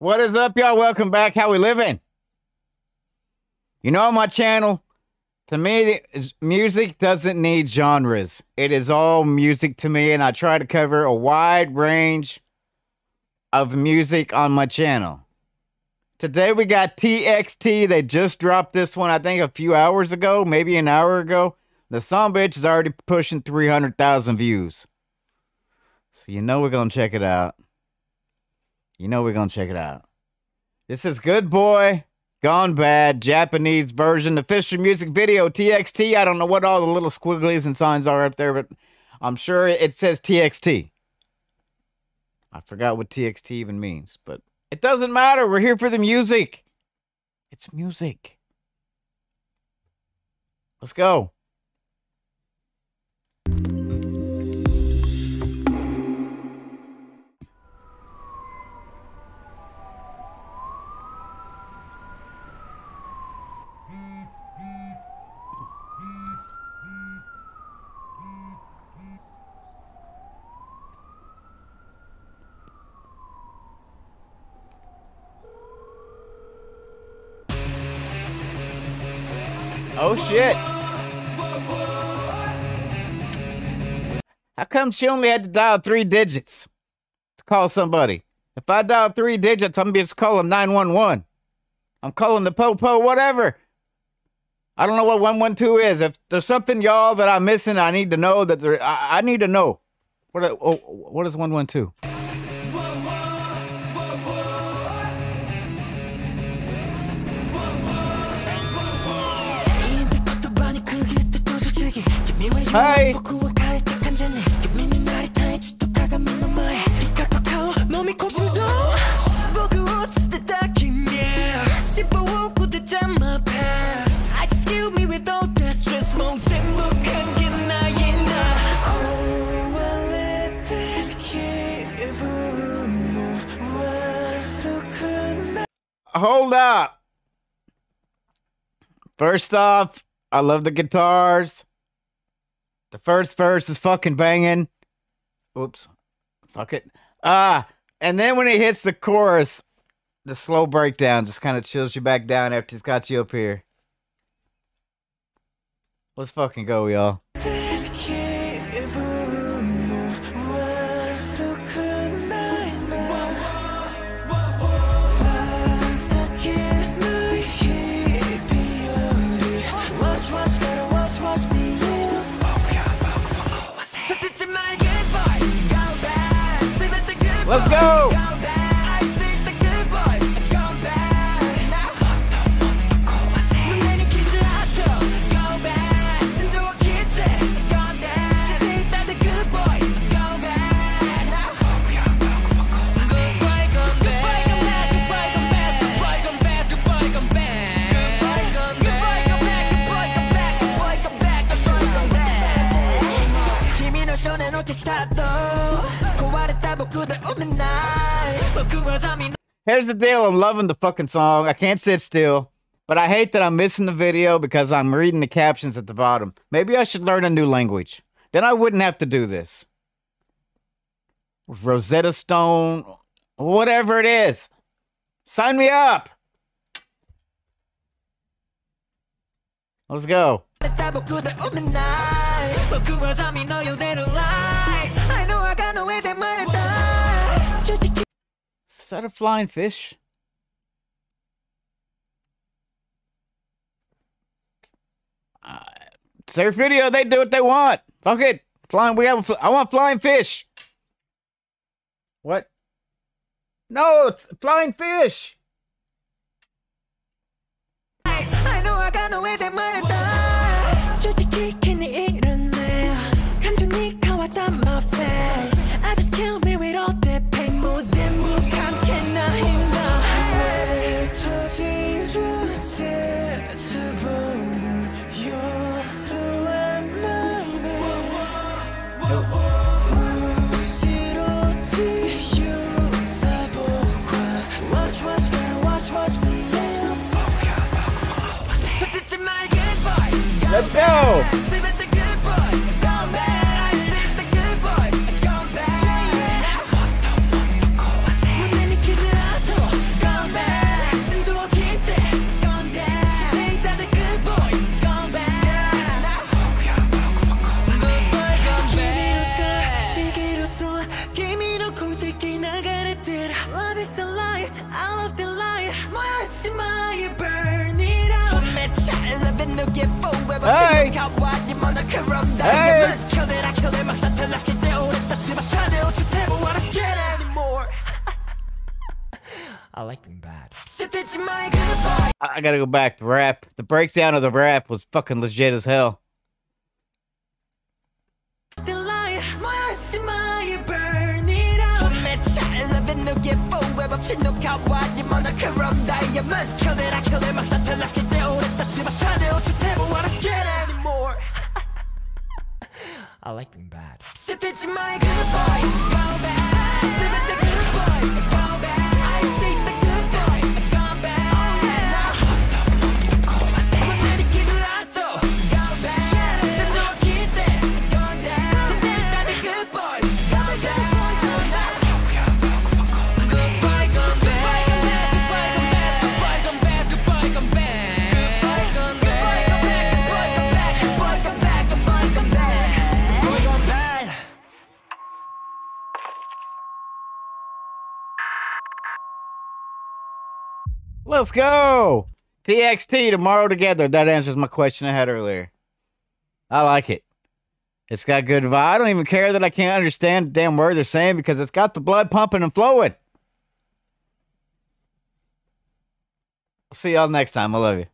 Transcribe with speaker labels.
Speaker 1: What is up, y'all? Welcome back. How we living? You know, my channel, to me, music doesn't need genres. It is all music to me, and I try to cover a wide range of music on my channel. Today we got TXT. They just dropped this one, I think, a few hours ago, maybe an hour ago. The song bitch is already pushing 300,000 views. So you know we're going to check it out. You know we're going to check it out. This is Good Boy, Gone Bad, Japanese version, official music video, TXT. I don't know what all the little squigglies and signs are up there, but I'm sure it says TXT. I forgot what TXT even means, but it doesn't matter. We're here for the music. It's music. Let's go. Oh shit. How come she only had to dial three digits to call somebody? If I dial three digits, I'm just calling 911. I'm calling the po-po, whatever. I don't know what 112 is. If there's something, y'all, that I'm missing, I need to know that there, I, I need to know. What, oh, what is 112? Hi. Hold up. First off, I love the guitars. The first verse is fucking banging. Oops. Fuck it. Ah, and then when he hits the chorus, the slow breakdown just kind of chills you back down after he's got you up here. Let's fucking go, y'all. Let's go. Here's the deal. I'm loving the fucking song. I can't sit still. But I hate that I'm missing the video because I'm reading the captions at the bottom. Maybe I should learn a new language. Then I wouldn't have to do this. Rosetta Stone, whatever it is. Sign me up. Let's go. Is that a flying fish? Uh, it's their video. They do what they want. Fuck it. Flying. We have. I want flying fish. What? No, it's flying fish. I know I got no way go!
Speaker 2: Hey! Hey!
Speaker 1: I like them bad.
Speaker 2: I gotta go back. The rap, the breakdown of the rap was fucking legit as hell.
Speaker 1: No you mother, must kill it, I kill it, must not I like them bad.
Speaker 2: Let's go! TXT tomorrow together. That answers my question I had earlier. I like it. It's got good vibe. I don't even care that I can't understand a damn word they're saying because it's got the blood pumping and flowing. See y'all next time. I love you.